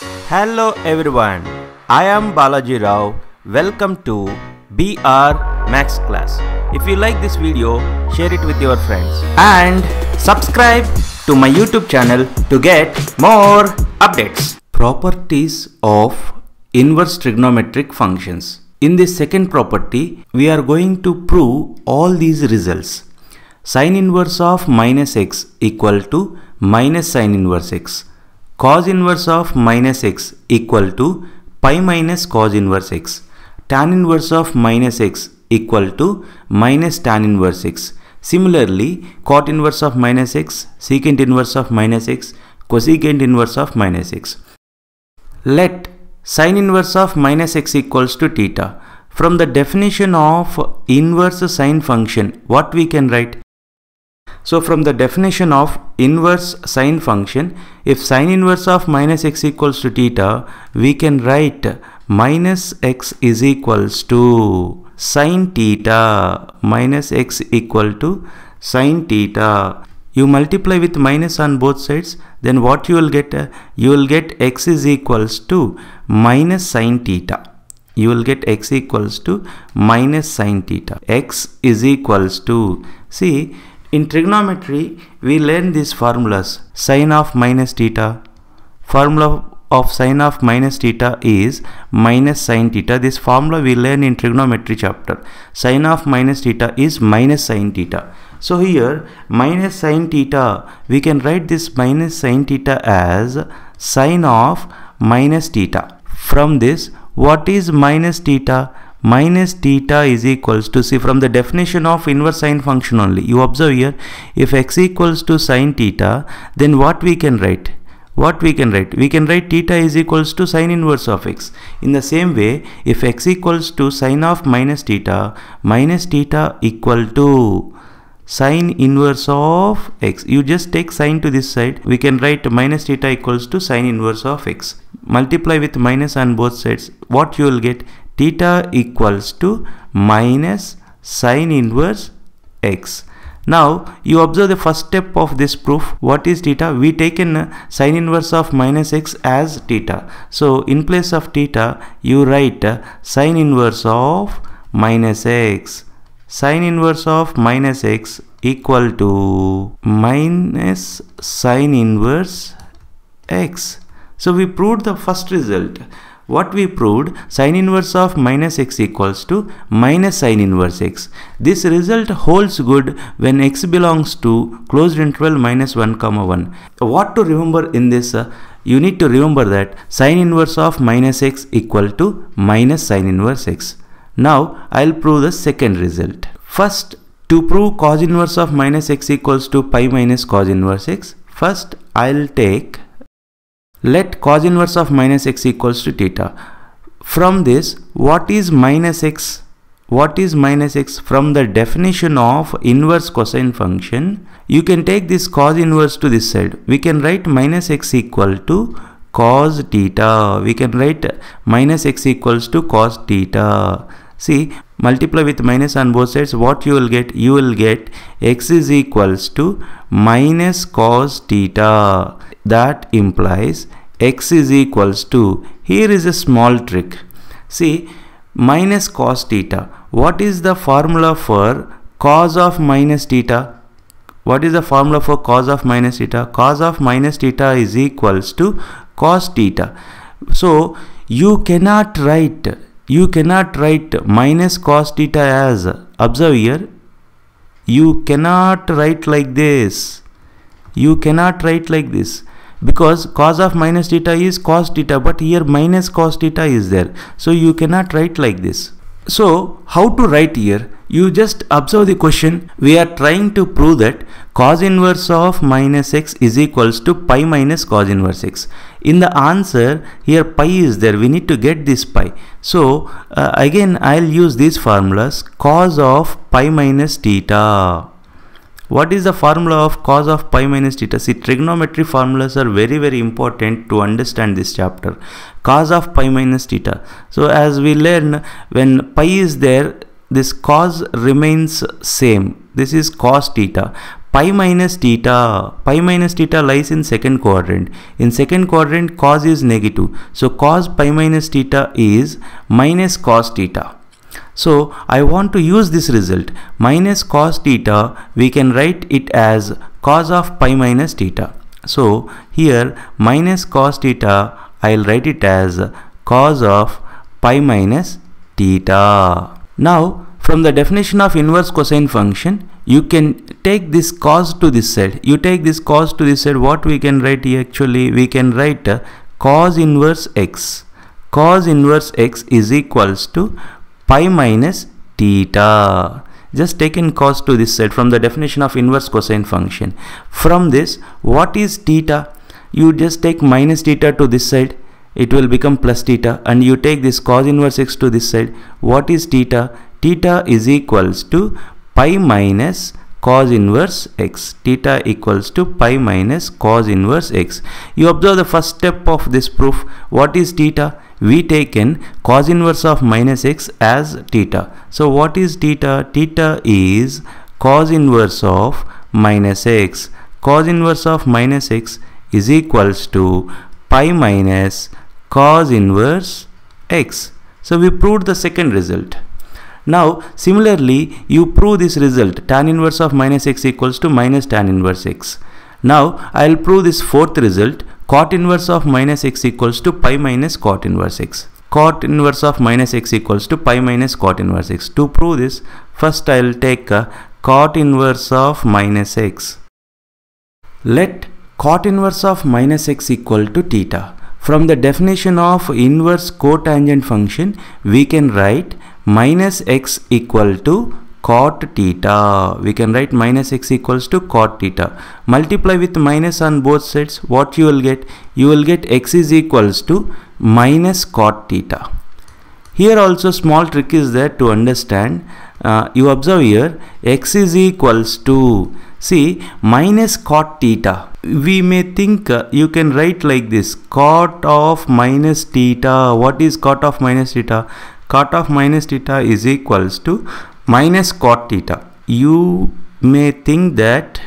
Hello everyone, I am Balaji Rao. Welcome to BR Maths class. If you like this video, share it with your friends and subscribe to my YouTube channel to get more updates. Properties of inverse trigonometric functions. In the second property, we are going to prove all these results. Sin inverse of minus x equal to minus sin inverse x cos inverse of minus x equal to pi minus cos inverse x. Tan inverse of minus x equal to minus tan inverse x. Similarly, cot inverse of minus x, secant inverse of minus x, cosecant inverse of minus x. Let sin inverse of minus x equals to theta. From the definition of inverse sine function, what we can write? So from the definition of inverse sine function, if sine inverse of minus x equals to theta, we can write minus x is equals to sine theta minus x equal to sine theta. You multiply with minus on both sides, then what you will get? You will get x is equals to minus sine theta you will get x equals to minus sine theta. x is equals to, see in trigonometry, we learn these formulas. Sine of minus theta. Formula of sine of minus theta is minus sine theta. This formula we learn in trigonometry chapter. Sine of minus theta is minus sine theta. So here minus sine theta, we can write this minus sine theta as sine of minus theta. From this, what is minus theta? Minus theta is equals to see from the definition of inverse sine function only. You observe here if x equals to sine theta then what we can write? What we can write? We can write theta is equals to sine inverse of x. In the same way if x equals to sine of minus theta minus theta equal to sine inverse of x. You just take sine to this side. We can write minus theta equals to sine inverse of x. Multiply with minus on both sides. What you will get theta equals to minus sine inverse x. Now you observe the first step of this proof. What is theta? We taken uh, sine inverse of minus x as theta. So in place of theta you write uh, sine inverse of minus x. Sine inverse of minus x equal to minus sine inverse x. So we proved the first result what we proved sine inverse of minus x equals to minus sine inverse x. This result holds good when x belongs to closed interval minus 1 comma 1. What to remember in this? Uh, you need to remember that sine inverse of minus x equal to minus sine inverse x. Now I'll prove the second result. First to prove cos inverse of minus x equals to pi minus cos inverse x. First I'll take let cos inverse of minus x equals to theta. From this, what is minus x? What is minus x? From the definition of inverse cosine function, you can take this cos inverse to this side. We can write minus x equal to cos theta. We can write minus x equals to cos theta. See, multiply with minus on both sides, what you will get? You will get x is equals to minus cos theta that implies x is equals to here is a small trick. See minus cos theta. What is the formula for cos of minus theta? What is the formula for cos of minus theta? Cos of minus theta is equals to cos theta. So you cannot write you cannot write minus cos theta as observe here. You cannot write like this you cannot write like this. Because cos of minus theta is cos theta but here minus cos theta is there. So you cannot write like this. So how to write here? You just observe the question. We are trying to prove that cos inverse of minus x is equals to pi minus cos inverse x. In the answer here pi is there. We need to get this pi. So uh, again i'll use these formulas. Cos of pi minus theta what is the formula of cos of pi minus theta? See, trigonometry formulas are very, very important to understand this chapter. Cos of pi minus theta. So, as we learn, when pi is there, this cos remains same. This is cos theta. pi minus theta pi minus theta lies in second quadrant in second quadrant cos is negative so cos pi minus theta is minus cos theta so I want to use this result. Minus cos theta we can write it as cos of pi minus theta. So here minus cos theta I'll write it as cos of pi minus theta. Now from the definition of inverse cosine function you can take this cos to this side. You take this cos to this side what we can write here actually? We can write cos inverse x. Cos inverse x is equals to pi minus theta. Just take in cos to this side from the definition of inverse cosine function. From this what is theta? You just take minus theta to this side. It will become plus theta. And you take this cos inverse x to this side. What is theta? Theta is equals to pi minus cos inverse x. Theta equals to pi minus cos inverse x. You observe the first step of this proof. What is theta we taken cos inverse of minus x as theta. So what is theta? Theta is cos inverse of minus x. Cos inverse of minus x is equals to pi minus cos inverse x. So we proved the second result. Now similarly you prove this result. Tan inverse of minus x equals to minus tan inverse x. Now I will prove this fourth result cot inverse of minus x equals to pi minus cot inverse x. Cot inverse of minus x equals to pi minus cot inverse x. To prove this first I will take a cot inverse of minus x. Let cot inverse of minus x equal to theta. From the definition of inverse cotangent function we can write minus x equal to cot theta. We can write minus x equals to cot theta. Multiply with minus on both sides. What you will get? You will get x is equals to minus cot theta. Here also small trick is there to understand. Uh, you observe here x is equals to see minus cot theta. We may think uh, you can write like this. Cot of minus theta. What is cot of minus theta? Cot of minus theta is equals to minus cot theta. You may think that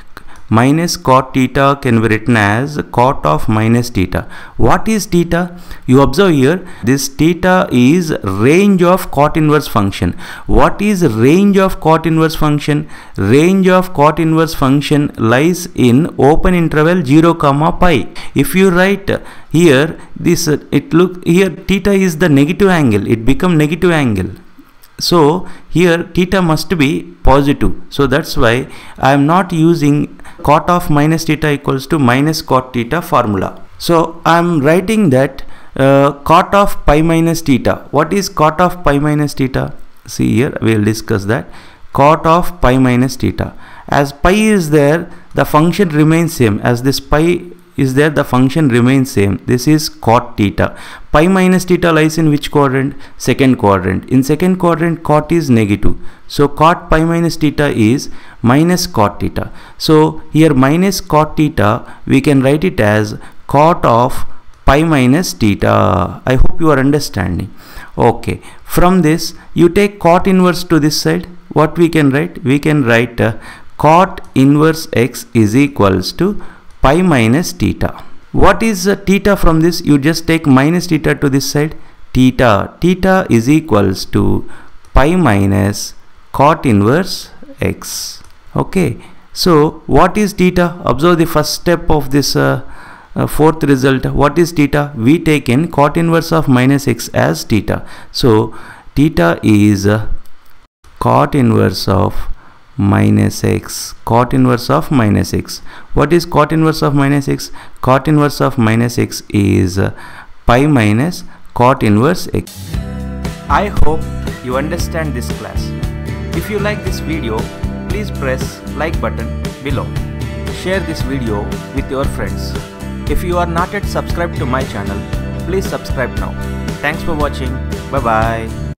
minus cot theta can be written as cot of minus theta. What is theta? You observe here this theta is range of cot inverse function. What is range of cot inverse function? Range of cot inverse function lies in open interval 0 comma pi. If you write here this it look here theta is the negative angle it become negative angle so here theta must be positive. So that's why I am not using cot of minus theta equals to minus cot theta formula. So I am writing that uh, cot of pi minus theta. What is cot of pi minus theta? See here we will discuss that. Cot of pi minus theta. As pi is there the function remains same. As this pi is there the function remains same. This is cot theta. Pi minus theta lies in which quadrant? Second quadrant. In second quadrant cot is negative. So cot pi minus theta is minus cot theta. So here minus cot theta we can write it as cot of pi minus theta. I hope you are understanding. Okay. From this you take cot inverse to this side. What we can write? We can write uh, cot inverse x is equals to pi minus theta. What is uh, theta from this? You just take minus theta to this side. Theta, theta is equals to pi minus cot inverse x. Okay. So what is theta? Observe the first step of this uh, uh, fourth result. What is theta? We take in cot inverse of minus x as theta. So theta is uh, cot inverse of minus x cot inverse of minus x. What is cot inverse of minus x? Cot inverse of minus x is pi minus cot inverse x. I hope you understand this class. If you like this video please press like button below. Share this video with your friends. If you are not yet subscribed to my channel please subscribe now. Thanks for watching. Bye bye